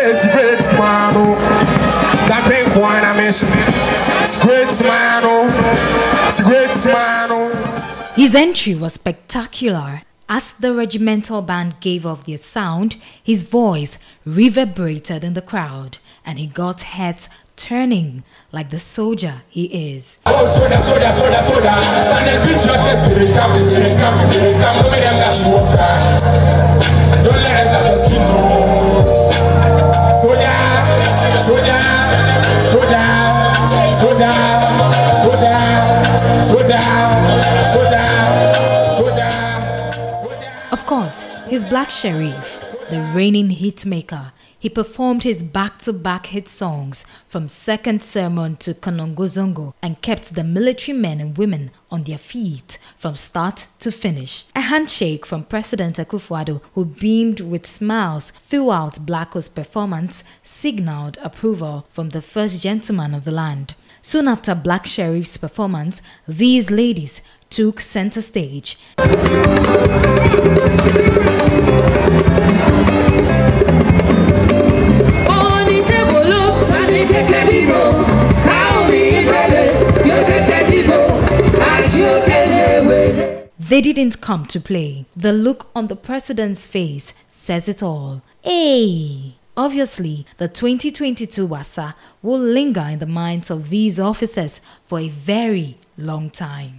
great smile, oh. That pink wine I mentioned, it's great smile, oh. It's great smile, oh. His entry was spectacular. As the regimental band gave off their sound, his voice reverberated in the crowd and he got heads turning like the soldier he is. Oh, soldier, soldier, soldier, Of course, his Black Sherif, the reigning hitmaker, he performed his back-to-back hit songs from Second Sermon to Konongo Zongo and kept the military men and women on their feet from start to finish. A handshake from President Akufo-Addo, who beamed with smiles throughout Blacko's performance, signaled approval from the first gentleman of the land. Soon after Black Sherif's performance, these ladies took center stage. They didn't come to play. The look on the president's face says it all. Hey! Obviously, the 2022 WASA will linger in the minds of these officers for a very long time.